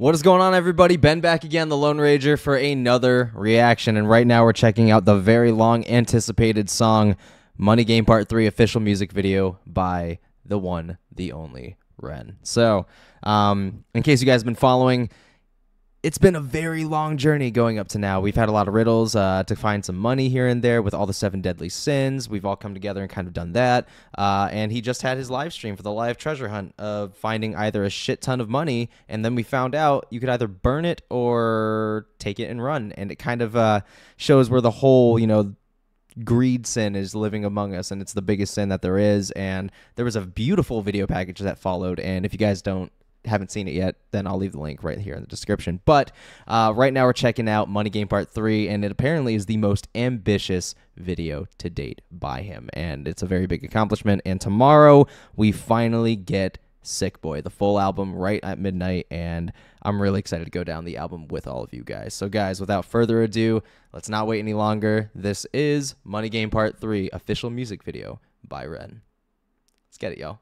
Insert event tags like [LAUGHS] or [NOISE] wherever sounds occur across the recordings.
What is going on, everybody? Ben back again, the Lone Rager, for another reaction. And right now, we're checking out the very long anticipated song, Money Game Part 3 official music video by the one, the only Ren. So, um, in case you guys have been following, it's been a very long journey going up to now. We've had a lot of riddles uh, to find some money here and there with all the seven deadly sins. We've all come together and kind of done that. Uh, and he just had his live stream for the live treasure hunt of finding either a shit ton of money, and then we found out you could either burn it or take it and run. And it kind of uh, shows where the whole, you know, greed sin is living among us and it's the biggest sin that there is and there was a beautiful video package that followed and if you guys don't haven't seen it yet, then I'll leave the link right here in the description. But uh, right now we're checking out Money Game Part 3, and it apparently is the most ambitious video to date by him. And it's a very big accomplishment. And tomorrow we finally get Sick Boi, the full album, right at midnight. And I'm really excited to go down the album with all of you guys. So, guys, without further ado, let's not wait any longer. This is Money Game Part 3 official music video by Ren. Let's get it, y'all.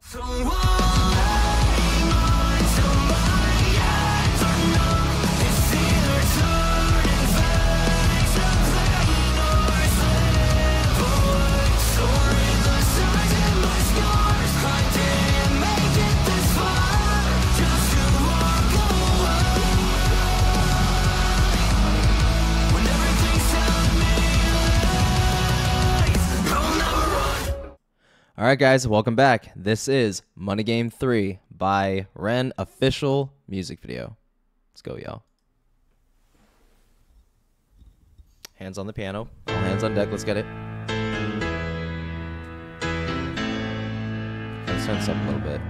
All right, guys, welcome back. This is Money Game 3 by Ren official music video. Let's go, y'all. Hands on the piano. All hands on deck. Let's get it. Let's turn this up a little bit.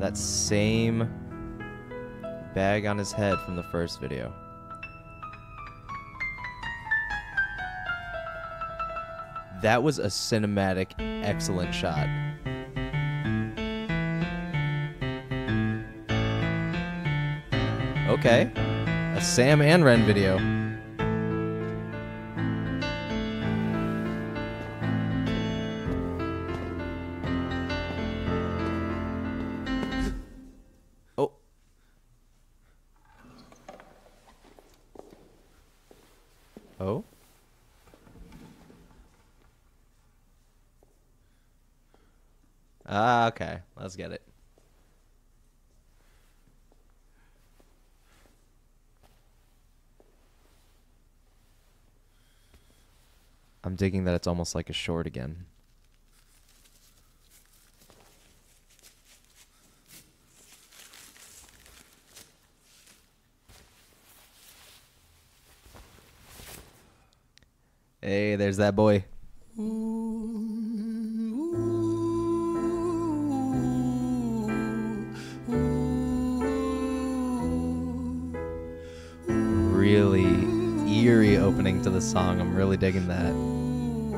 That same bag on his head from the first video. That was a cinematic, excellent shot. Okay. A Sam and Ren video. Let's get it. I'm digging that it's almost like a short again. Hey, there's that boy. Really eerie opening to the song. I'm really digging that.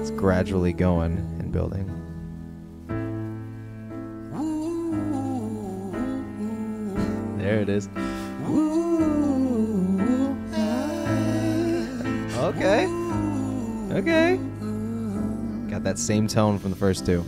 It's gradually going and building. There it is. Okay. Okay. Got that same tone from the first two.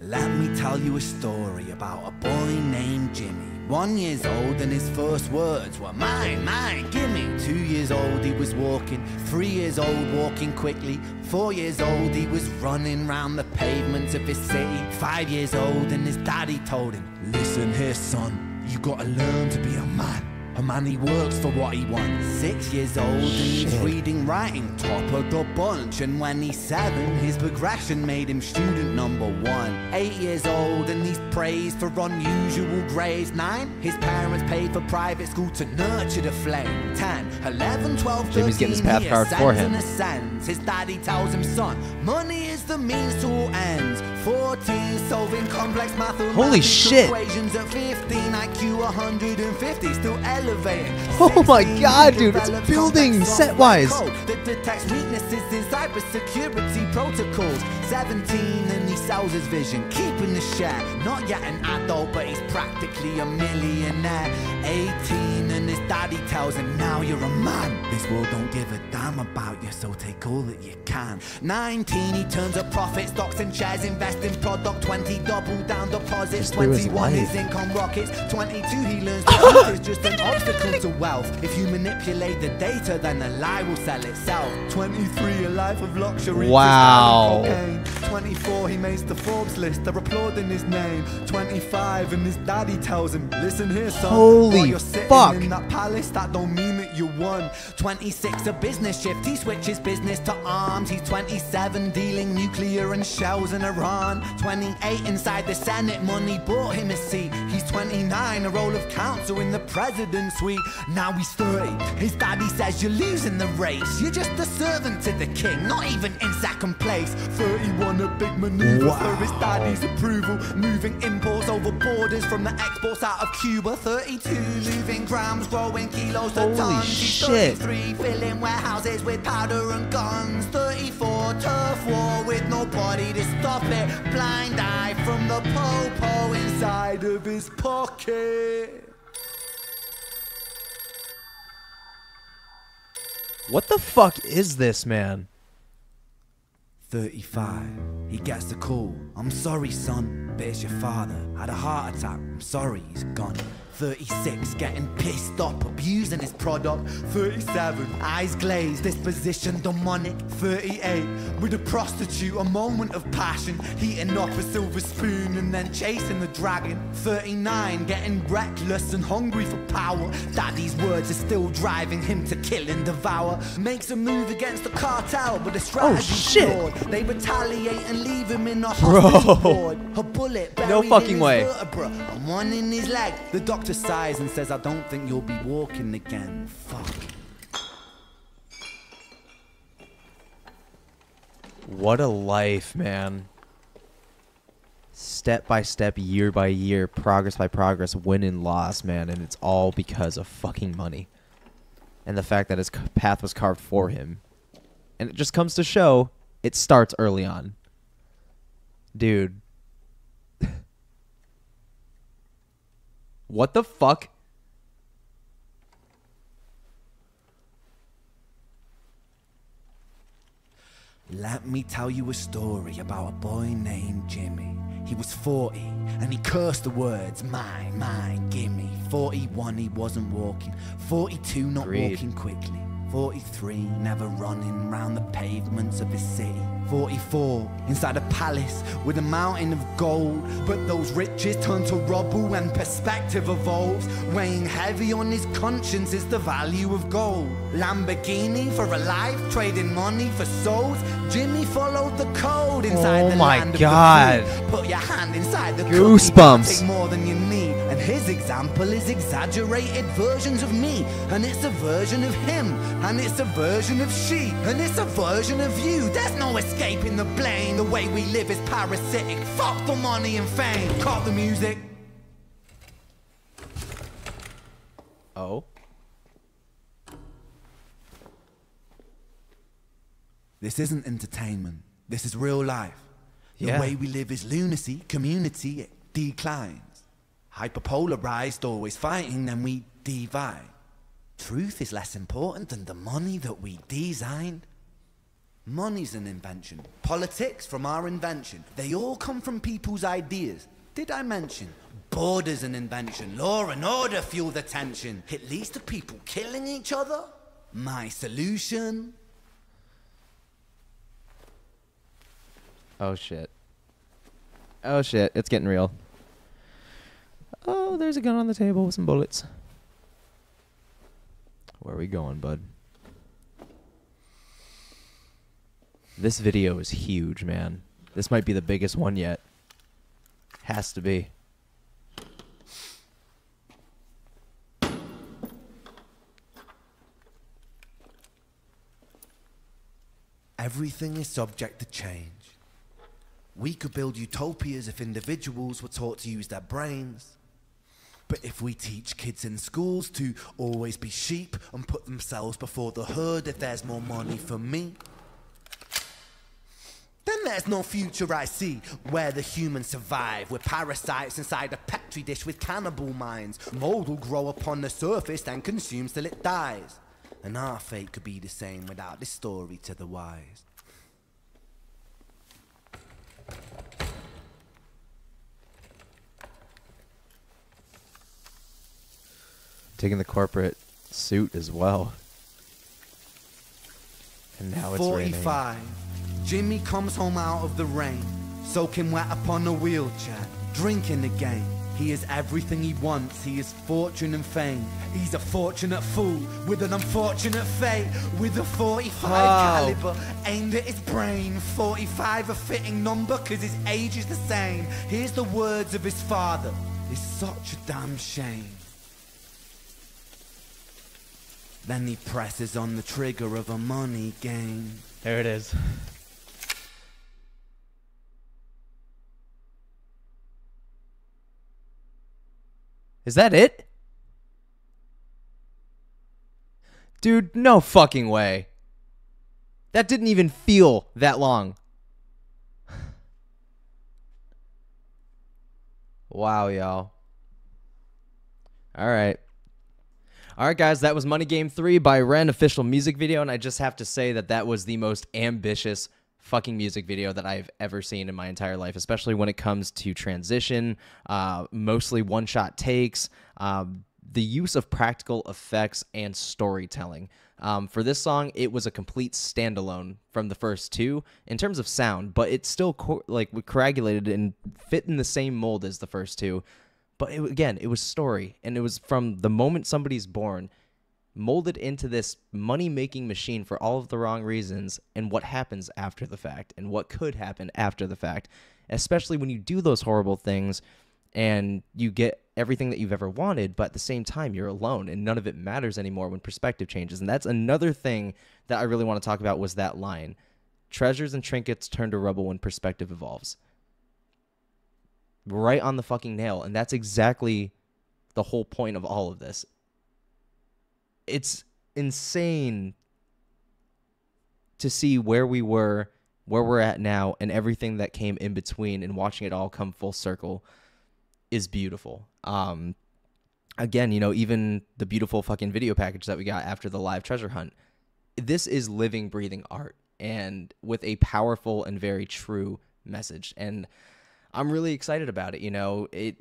Let me tell you a story about a boy named Jimmy. One years old and his first words were mine, mine, gimme. Two years old he was walking, three years old walking quickly. Four years old he was running round the pavements of his city. Five years old and his daddy told him, Listen here son, you gotta learn to be a man. A man he works for what he wants. Six years old and he's reading, writing, top of the bunch. And when he's seven, his progression made him student number one. Eight years old and he's praised for unusual grades. Nine, his parents paid for private school to nurture the flame. Ten, eleven, twelve, Jimmy's getting his 13, path card for him. His daddy tells him, son, money is the means to all ends. 14, solving complex Holy shit. equations at 15, IQ 150, still elevating. [LAUGHS] Oh my God, dude, it's building set-wise. that detects weaknesses in cybersecurity protocols. 17 and he sells his vision, keeping the share. Not yet an adult, but he's practically a millionaire. 18 and his daddy tells him, now you're a man. This world don't give a damn about you, so take all that you can. 19, he turns a profit, stocks and shares, invest in product. 20, double down deposits. his 21, his income rockets. 22, he learns [LAUGHS] is just an obstacle to wealth. If you manipulate the data, then the lie will sell itself. 23, a life of luxury. Wow. just out of cocaine. 24, he makes the Forbes list. They're applauding his name. 25, and his daddy tells him, Listen here, son. Holy While you're sitting fuck. Palace, that don't mean that you won. 26, a business shift. He switches business to arms. He's 27, dealing nuclear and shells in Iran. 28, inside the Senate, money bought him a seat. He's 29, a role of counsel in the president's suite. Now he's 30. His daddy says you're losing the race. You're just a servant to the king, not even in second place. 31, a big maneuver for his daddy's approval. Moving imports over borders from the exports out of Cuba. 32, moving grams, growing kilos to Holy tons. Shit. 33, filling warehouses with powder and guns. 34, turf war with nobody to stop it. Blind eye from the popo inside of his pocket. What the fuck is this, man? 35. He gets the call. I'm sorry, son, but it's your father. Had a heart attack. I'm sorry, he's gone. 36, getting pissed up, abusing his product. 37, eyes glazed, disposition demonic. 38, with a prostitute, a moment of passion. Heating up a silver spoon and then chasing the dragon. 39, getting reckless and hungry for power. Daddy's words are still driving him to kill and devour. Makes a move against the cartel, but the oh, strategy's shit. flawed. They retaliate and leave him in a Bro. hospital ward. A bullet No fucking way. vertebra one in his leg. The doctor sighs and says, I don't think you'll be walking again. Fuck. What a life, man. Step by step, year by year, progress by progress, win and loss, man, and it's all because of fucking money. And the fact that his path was carved for him. And it just comes to show it starts early on. Dude. What the fuck? Let me tell you a story about a boy named Jimmy. He was 40 and he cursed the words mine, mine, gimme. 41 he wasn't walking. 42 not walking quickly. 43 never running round the pavements of his city. 44 inside a palace with a mountain of gold. But those riches turn to rubble and perspective evolves. Weighing heavy on his conscience is the value of gold. Lamborghini for a life, trading money for souls. Jimmy followed the code inside Oh the my land of the God. Put your hand inside the Goosebumps. take more than you need. And his example is exaggerated versions of me. And it's a version of him. And it's a version of she. And it's a version of you. There's no escaping the blame. The way we live is parasitic. Fuck the money and fame. Caught the music. Oh. This isn't entertainment. This is real life. The Yeah. way we live is lunacy, community it declines. Hyperpolarized, always fighting, then we divide. Truth is less important than the money that we designed. Money's an invention. Politics from our invention. They all come from people's ideas. Did I mention? Borders an invention. Law and order fuel the tension. It leads to people killing each other. My solution Oh shit. Oh shit, it's getting real. Oh, there's a gun on the table with some bullets. Where are we going, bud? This video is huge, man. This might be the biggest one yet. Has to be. Everything is subject to change. We could build utopias if individuals were taught to use their brains. But if we teach kids in schools to always be sheep and put themselves before the herd if there's more money for me, then there's no future I see where the humans survive. We're parasites inside a petri dish with cannibal minds. Mold will grow upon the surface and consume till it dies. And our fate could be the same without this story to the wise. Taking the corporate suit as well. And now it's raining. 45. Jimmy comes home out of the rain, soaking wet upon a wheelchair, drinking again. He is everything he wants. He is fortune and fame. He's a fortunate fool with an unfortunate fate. With a 45 Wow. caliber aimed at his brain. 45 a fitting number cause his age is the same. Here's the words of his father. It's such a damn shame. Then he presses on the trigger of a money game. There it is. Is that it? Dude, no fucking way. That didn't even feel that long. [SIGHS] Wow, y'all. All right. All right, guys, that was Money Game 3 by Ren official music video. And I just have to say that that was the most ambitious fucking music video that I've ever seen in my entire life, especially when it comes to transition, uh, mostly one shot takes, um, the use of practical effects, and storytelling. Um, for this song, it was a complete standalone from the first two in terms of sound, but it still like coagulated and fit in the same mold as the first two. But it, again, it was story, and it was from the moment somebody's born, molded into this money making machine for all of the wrong reasons, and what happens after the fact, and what could happen after the fact, especially when you do those horrible things and you get everything that you've ever wanted, but at the same time, you're alone, and none of it matters anymore when perspective changes. And that's another thing that I really want to talk about was that line treasures and trinkets turn to rubble when perspective evolves right on the fucking nail. And that's exactly the whole point of all of this. It's insane to see where we were, where we're at now, and everything that came in between, and watching it all come full circle is beautiful. Um, again, you know, even the beautiful fucking video package that we got after the live treasure hunt. This is living, breathing art, and with a powerful and very true message. And I'm really excited about it. You know, it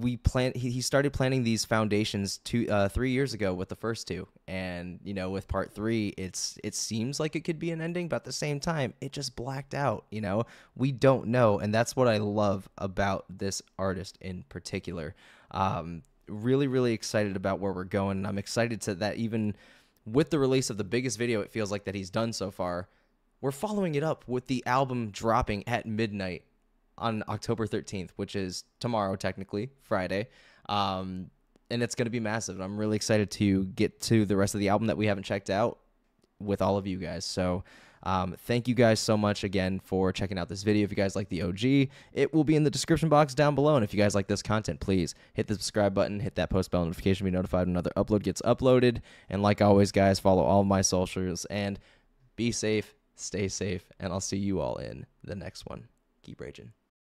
we plan he, he started planning these foundations two uh, three years ago with the first two. And you know with part three it's it seems like it could be an ending but at the same time it just blacked out you know? We don't know. And that's what i love about this artist in particular. Um really really excited about where we're going. And i'm excited to that even with the release of the biggest video it feels like that he's done so far we're following it up with the album dropping at midnight on October 13th, which is tomorrow, technically, Friday. Um, and it's going to be massive. I'm really excited to get to the rest of the album that we haven't checked out with all of you guys. So, um, thank you guys so much again for checking out this video. If you guys like the OG, it will be in the description box down below. And if you guys like this content, please hit the subscribe button, hit that post bell notification to be notified when another upload gets uploaded. And like always, guys, follow all of my socials and be safe, stay safe, and I'll see you all in the next one. Keep raging.